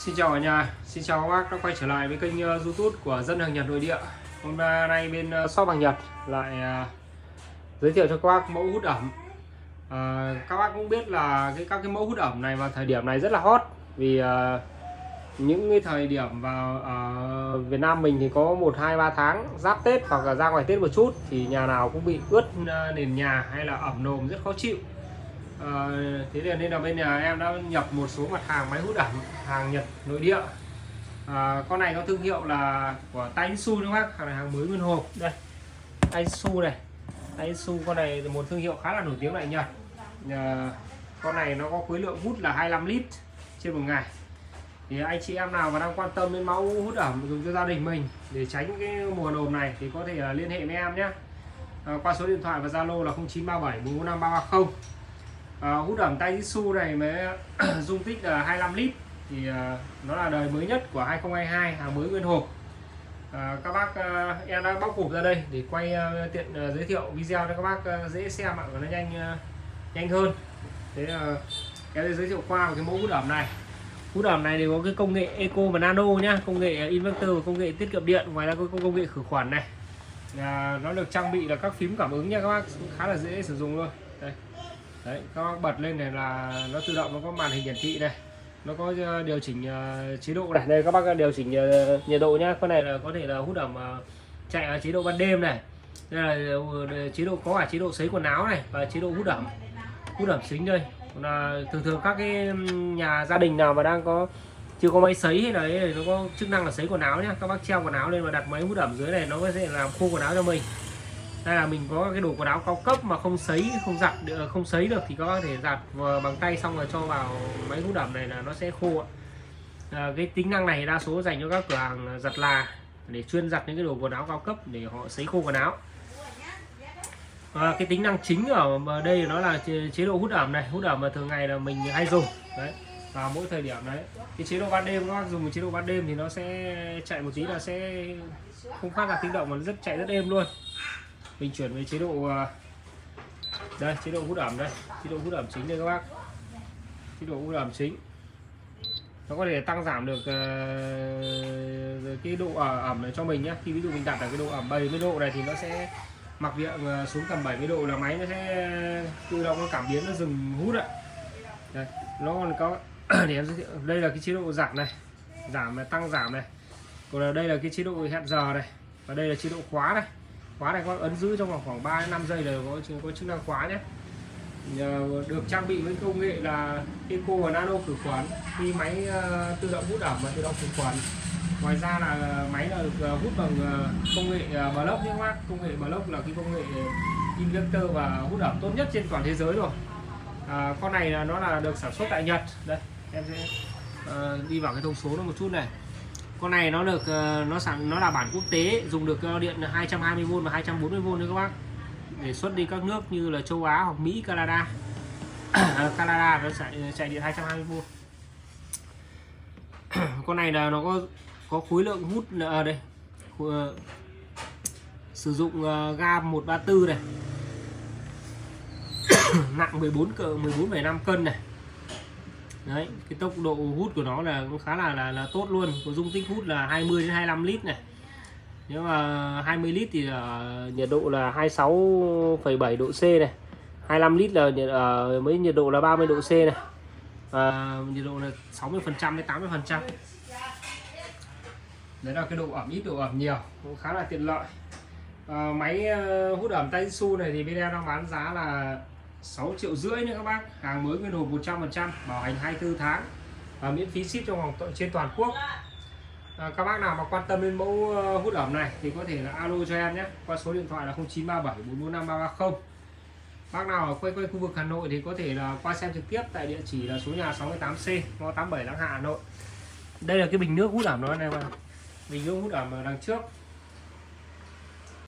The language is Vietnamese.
Xin chào cả nhà, xin chào các bác đã quay trở lại với kênh uh, youtube của Dân Hàng Nhật Nội Địa. Hôm nay bên uh, shop hàng Nhật lại uh, giới thiệu cho các bác mẫu hút ẩm. Uh, Các bác cũng biết là cái các cái mẫu hút ẩm này vào thời điểm này rất là hot Vì uh, những cái thời điểm vào uh, Việt Nam mình thì có 1, 2, 3 tháng giáp Tết hoặc là ra ngoài Tết một chút Thì nhà nào cũng bị ướt uh, nền nhà hay là ẩm nồm rất khó chịu. À, thế nên là bên nhà em đã nhập một số mặt hàng máy hút ẩm hàng Nhật nội địa. À, con này có thương hiệu là của Taitsu các bác? Hàng này hàng mới nguyên hộp. Đây Taitsu này. Taitsu con này một thương hiệu khá là nổi tiếng tại Nhật. À, con này nó có khối lượng hút là 25 lít trên một ngày. Thì anh chị em nào mà đang quan tâm đến máu hút ẩm dùng cho gia đình mình để tránh cái mùa nồm này thì có thể liên hệ với em nhé. À, qua số điện thoại và Zalo là 0937 445 330 à, hút ẩm tay su này mới dung tích là 25 lít. Thì à, nó là đời mới nhất của 2022 hàng mới nguyên hộp. À, các bác à, em đã bóc hộp ra đây để quay à, tiện à, giới thiệu video cho các bác à, dễ xem ạ nó nhanh à, nhanh hơn. Thế là em giới thiệu qua cái mẫu hút ẩm này. Hút ẩm này đều có cái công nghệ eco và nano nhá công nghệ inverter và công nghệ tiết kiệm điện ngoài ra có công nghệ khử khuẩn này. À, nó được trang bị là các phím cảm ứng nha các bác khá là dễ sử dụng luôn. Đây đấy các bác bật lên này là nó tự động nó có màn hình hiển thị này nó có ờ, điều chỉnh ờ, chế độ này. Đây các bác ờ, điều chỉnh nhiệt độ nhá. Con này là có thể là hút ẩm chạy ở chế độ ban đêm này. Đây là chế độ có cả chế độ sấy quần áo này và chế độ hút ẩm hút ẩm xính đây. Là thường thường các cái nhà gia đình nào mà đang có chưa có máy sấy hay là ấy, nó có chức năng là sấy quần áo nhá. Các bác treo quần áo lên và đặt máy hút ẩm dưới này nó có thể làm khô quần áo cho mình đây là mình có cái đồ quần áo cao cấp mà không sấy không giặt ờ, không sấy được thì có thể giặt ờ, bằng tay xong rồi cho vào máy hút ẩm này là nó sẽ khô à, cái tính năng này đa số dành cho các cửa hàng giặt là để chuyên giặt những cái đồ quần áo cao cấp để họ sấy khô quần áo. À, cái tính năng chính ở đây nó là chế độ hút ẩm này. Hút ẩm mà thường ngày là mình hay dùng đấy vào mỗi thời điểm đấy. Cái chế độ ban đêm nó dùng dùng chế độ ban đêm thì nó sẽ chạy một tí là sẽ không phát ra tiếng động mà rất chạy rất êm luôn mình chuyển về chế độ à, đây chế độ hút ẩm đây. Chế độ hút ẩm chính đây các bác. Chế độ hút ẩm chính. Nó có thể tăng giảm được uh, cái độ à, ẩm này cho mình nhé khi ví dụ mình đặt ở cái độ ẩm 70 độ này thì nó sẽ mặc điện xuống tầm 70 độ là máy nó sẽ tự động nó cảm biến nó dừng hút ạ. Đây, nó còn có để em giới thiệu. Đây là cái chế độ giảm này. Giảm này tăng giảm này. Còn đây là cái chế độ hẹn giờ này. Và đây là chế độ khóa này khóa này có ấn giữ trong vòng khoảng 3 5 giây là có có chức năng khóa nhé. Được trang bị với công nghệ là eco và nano khử khuẩn khi máy uh, tự động hút ẩm và tự động khử khuẩn. Ngoài ra là ờ, máy là được ờ, hút bằng công nghệ block nhé các bác. Công nghệ block là cái công nghệ inverter và hút ẩm tốt nhất trên toàn thế giới rồi. À, con này là nó là được sản xuất tại Nhật. Đây em sẽ uh, đi vào cái thông số nó một chút này con này nó được ờ, nó sản nó là bản quốc tế dùng được ờ, điện 220V và 240V nữa các bác. Để xuất đi các nước như là châu Á hoặc Mỹ Canada. À, Canada nó chạy chạy điện 220V con này là nó có có khối lượng hút ở à, đây sử dụng uh, 134 này. Nặng 14 cỡ 14,5 cân này đấy cái tốc độ hút của nó là cũng khá là là, là tốt luôn. Có dung tích hút là 20 đến 25 lít này. Nếu mà 20 lít thì uh, nhiệt độ là 26,7 độ C này. 25 lít là nhiệt, ờ, uh, mấy nhiệt độ là 30 độ C này. Uh, nhiệt độ là 60 phần trăm đến 80 phần trăm. Đấy là cái độ ẩm ít độ ẩm nhiều cũng khá là tiện lợi. Uh, máy uh, hút ẩm Taijitsu này thì bên em đang bán giá là 6 triệu rưỡi nữa các bác. Hàng mới nguyên hộp 100% bảo hành 24 tháng. Và miễn phí ship trong vòng trên toàn quốc. À, các bác nào mà quan tâm đến mẫu ờ, hút ẩm này thì có thể là alo cho em nhé. Qua số điện thoại là 0937 445 330 bác nào ở quay quanh khu vực Hà Nội thì có thể là qua xem trực tiếp tại địa chỉ là số nhà 68C ngõ 87 Láng Hạ Hà Nội. Đây là cái bình nước hút ẩm nó này mà bình nước hút ẩm ở đằng trước.